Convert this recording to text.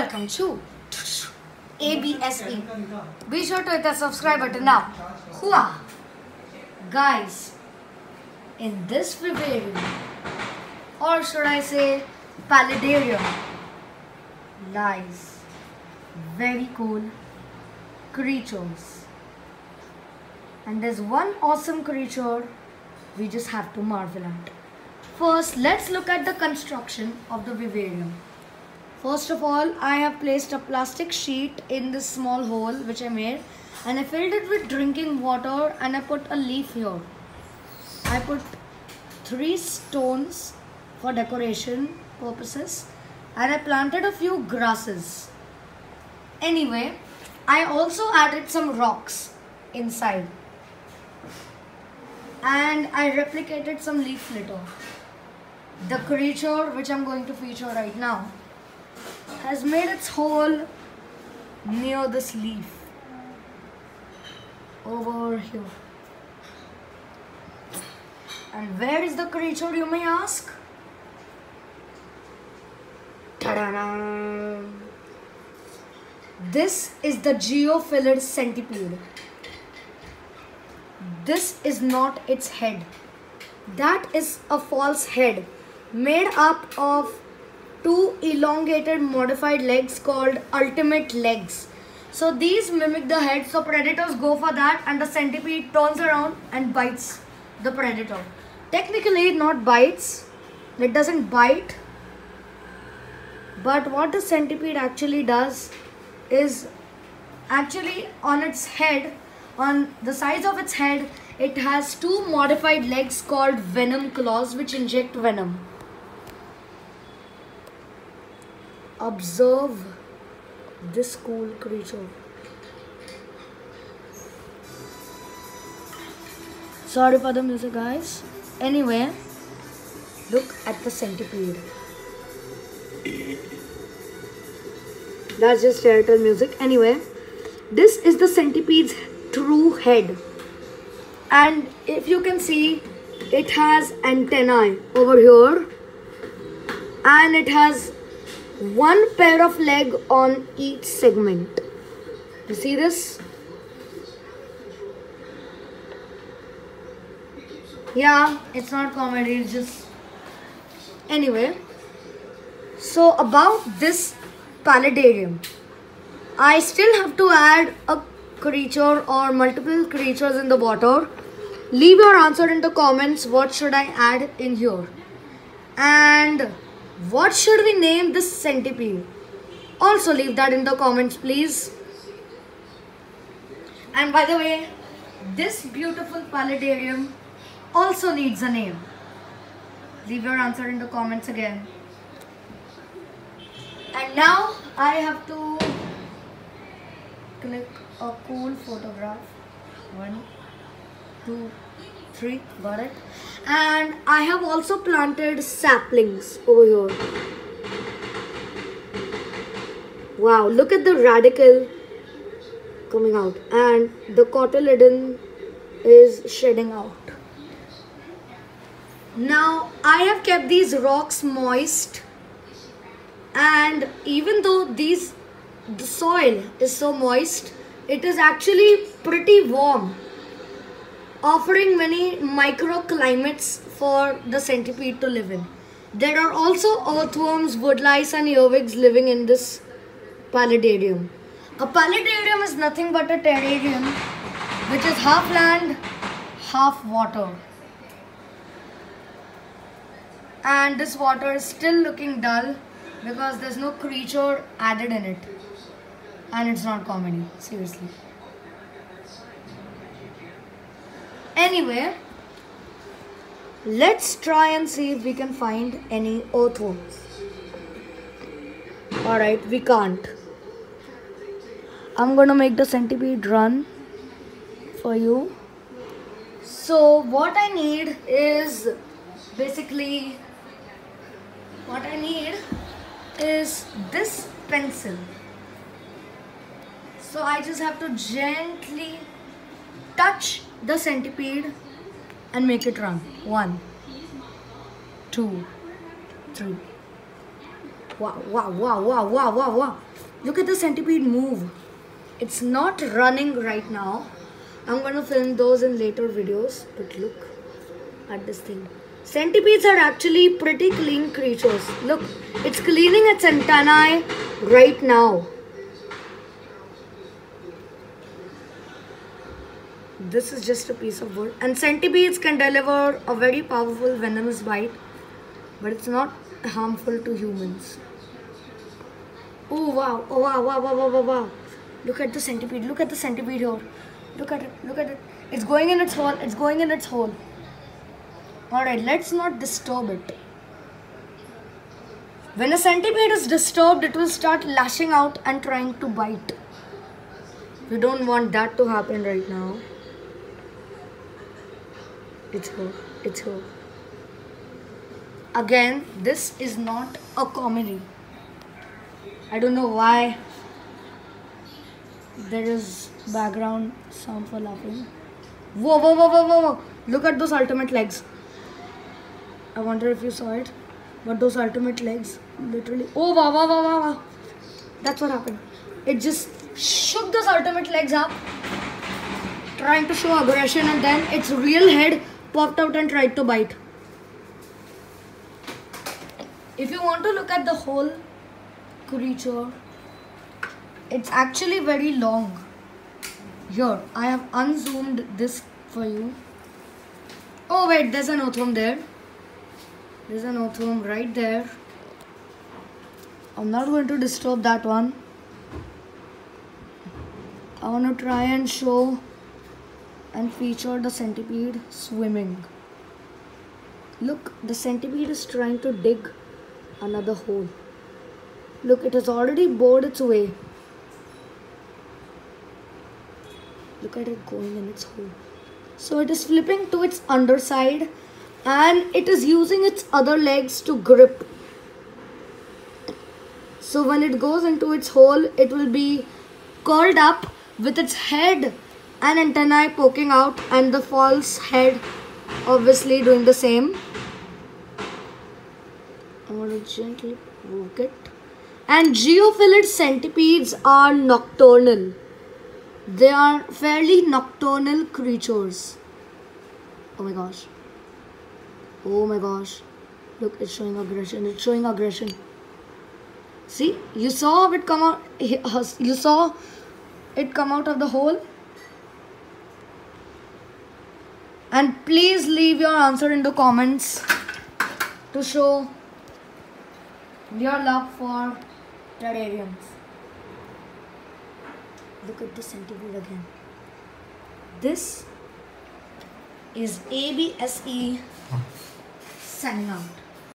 welcome to ABSE. Be sure to hit the subscribe button now. Hua! Guys, in this vivarium, or should I say paludarium, lies very cool creatures. And there's one awesome creature we just have to marvel at. First, let's look at the construction of the vivarium. First of all, I have placed a plastic sheet in this small hole which I made and I filled it with drinking water and I put a leaf here. I put three stones for decoration purposes and I planted a few grasses. Anyway, I also added some rocks inside and I replicated some leaf litter. The creature which I'm going to feature right now has made its hole near this leaf over here. And where is the creature you may ask? This is the geophilid centipede. This is not its head. That is a false head made up of two elongated modified legs called ultimate legs. So these mimic the head so predators go for that and the centipede turns around and bites the predator. Technically it not bites, it doesn't bite but what the centipede actually does is actually on its head on the size of its head it has two modified legs called venom claws which inject venom observe this cool creature. Sorry for the music guys. Anyway look at the centipede that's just turtle music. Anyway this is the centipede's true head. And if you can see it has antennae over here. And it has one pair of leg on each segment. You see this? Yeah it's not comedy it's just anyway. So about this paludarium I still have to add a creature or multiple creatures in the water. Leave your answer in the comments what should I add in here? And what should we name this centipede? Also leave that in the comments please. And by the way this beautiful paludarium also needs a name. Leave your answer in the comments again. And now I have to click a cool photograph. One two three got it. And I have also planted saplings over here. Wow look at the radicle coming out. And the cotyledon is shedding out. Now I have kept these rocks moist. And even though these the soil is so moist it is actually pretty warm offering many microclimates for the centipede to live in. There are also earthworms woodlice and earwigs living in this paludarium a paludarium is nothing but a terrarium which is half land half water. And this water is still looking dull because there's no creature added in it. And it's not comedy seriously anyway let's try and see if we can find any earthworms alright we can't. I'm gonna make the centipede run for you. So what I need is basically what I need is this pencil. So I just have to gently touch the centipede and make it run. One, two, three. Wow, wow, wow, wow, wow, wow, wow. Look at the centipede move. It's not running right now. I'm gonna film those in later videos. But look at this thing. Centipedes are actually pretty clean creatures. Look, it's cleaning its antennae right now. This is just a piece of wood. And centipedes can deliver a very powerful venomous bite, but it's not harmful to humans. Oh wow, oh wow, wow, wow, wow, wow, wow. Look at the centipede, look at the centipede here. Look at it, look at it. It's going in its hole, it's going in its hole. Alright, let's not disturb it. When a centipede is disturbed, it will start lashing out and trying to bite. We don't want that to happen right now. It's her. It's her. Again, this is not a comedy. I don't know why there is background sound for laughing. Whoa, whoa, whoa, whoa, whoa. Look at those ultimate legs. I wonder if you saw it. But those ultimate legs literally. Oh, wow, wow, wow, wow. That's what happened. It just shook those ultimate legs up, trying to show aggression, and then its real head popped out and tried to bite. If you want to look at the whole creature, it's actually very long. Here, I have unzoomed this for you. Oh wait, there's an Othum there. There's an Othum right there. I'm not going to disturb that one. I want to try and show and feature the centipede swimming. Look, the centipede is trying to dig another hole. Look, it has already bored its way. Look at it going in its hole. So it is flipping to its underside and it is using its other legs to grip. So when it goes into its hole, it will be curled up with its head and antennae poking out and the false head obviously doing the same. I'm going to gently poke it. And geophilid centipedes are nocturnal. They are fairly nocturnal creatures. Oh my gosh. Oh my gosh. Look, it's showing aggression. It's showing aggression. See, you saw it come out. You saw it come out of the hole. And please leave your answer in the comments to show your love for terrariums. Look at the centipede again. This is ABSE hmm. signing out.